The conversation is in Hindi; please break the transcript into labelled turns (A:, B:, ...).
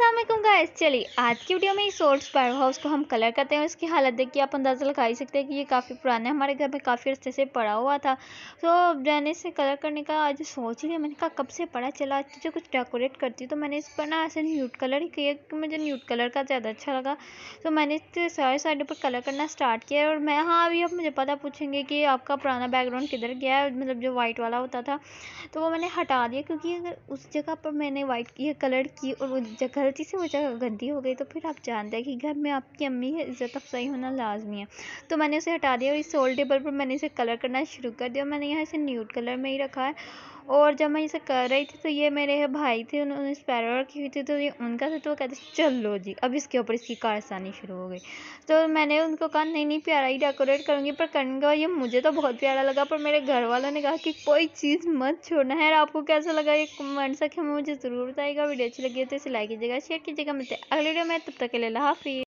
A: असलम गाइस चलिए, आज की वीडियो में इस ओल्ड स्पायर हाउस को हम कलर करते हैं उसकी हालत देख के आप अंदाज़ा लगा ही सकते हैं कि ये काफ़ी पुराना है। हमारे घर में काफ़ी अर्से से पड़ा हुआ था। तो मैंने इसे कलर करने का आज सोच लिया मैंने कहा, कब से पड़ा चला, आज तुझे कुछ डेकोरेट करती हूँ। तो मैंने इस पर ना ऐसे न्यूट कलर ही किया क्योंकि मुझे न्यूट कलर का ज़्यादा अच्छा लगा। तो मैंने इसके सारे साइड पर कलर करना स्टार्ट किया और मैं हाँ अभी अब मुझे पता पूछेंगे कि आपका पुराना बैकग्राउंड किधर गया है मतलब जो वाइट वाला होता था। तो वो मैंने हटा दिया क्योंकि उस जगह पर मैंने वाइट ये कलर की और गलती से वो जगह गंदी हो गई तो फिर आप जानते हैं कि घर में आपकी अम्मी है, इज़्ज़त अफसाई होना लाजमी है। तो मैंने उसे हटा दिया और इस सोल टेबल पर मैंने इसे कलर करना शुरू कर दिया मैंने यहाँ इसे न्यूट कलर में ही रखा है। और जब मैं इसे कर रही थी तो ये मेरे भाई थे, उन्होंने स्पैरो रखी हुई थी तो ये उनका था तो वो कहते चलो जी, अब इसके ऊपर इसकी कारसानी शुरू हो गई। तो मैंने उनको कहा, नहीं नहीं, प्यारा ही डेकोरेट करूँगी। पर करने का ये मुझे तो बहुत प्यारा लगा, पर मेरे घर वालों ने कहा कि कोई चीज़ मत छोड़ना है। आपको कैसा लगा? ये कमेंट में मुझे ज़रूर बताएगा वीडियो अच्छी लगी तो इसे लाइक कीजिएगा शेयर कीजिएगा मिलते अगले वीडियो में तब तक के लिए हाफिज़